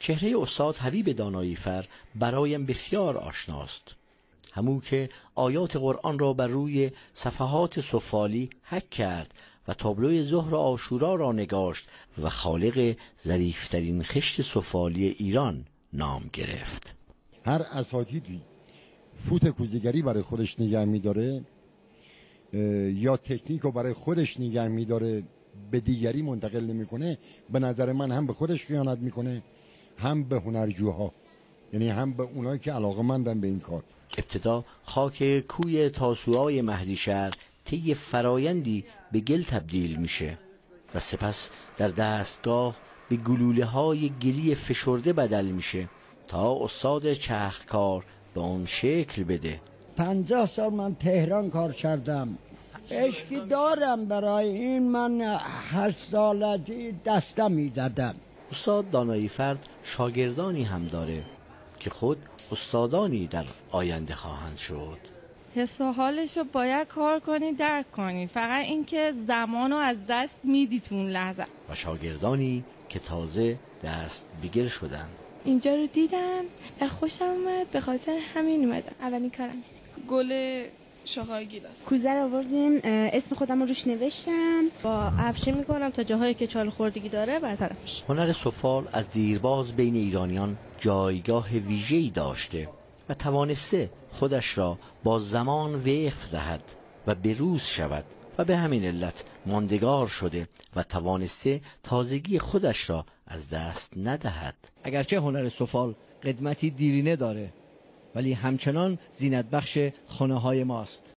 چهره استاد حبیب داناییفر برایم بسیار آشناست. همو که آیات قرآن را بر روی صفحات سفالی حک کرد و تابلوی ظهر آشورا را نگاشت و خالق ظریفترین خشت سفالی ایران نام گرفت. هر اساتیدی فوت کوزیگری برای خودش نگه میداره. یا تکنیک رو برای خودش نگه میداره به دیگری منتقل نمی‌کنه به نظر من هم به خودش خیانت می‌کنه هم به هنرجوها. یعنی هم به اونایی که علاقه مندن به این کار. ابتدا خاک کوی تاسوهای مهدی شهر طی فرایندی به گل تبدیل میشه و سپس در دستگاه به گلوله های گلی فشرده بدل میشه تا استاد چرخکار به اون شکل بده. پنجاه سال من تهران کار کردم. عشقی دارم برای این من هشت سالگی دسته می‌زدم. استاد دانایی فرد شاگردانی هم داره که خود استادانی در آینده خواهند شد. حس و حالش رو باید کار کنی درک کنی. فقط اینکه زمان رو از دست میدی تو اون لحظه. و شاگردانی که تازه دست بگیر شدن. اینجا رو دیدم و خوشم اومد به خاطر همین اومدم. اولین کارم. گل شاخهای گیلاس کوزه رو آوردیم اسم خودم رو روش نوشتم. با افشه می‌کنم تا جاهایی که چال خوردگی داره برطرفش. هنر سفال از دیرباز بین ایرانیان جایگاه ویژه‌ای داشته و توانسته خودش را با زمان وقف دهد و بروز شود و به همین علت ماندگار شده و توانسته تازگی خودش را از دست ندهد. اگرچه هنر سفال قدمتی دیرینه داره ولی همچنان زینت بخش خانه های ماست.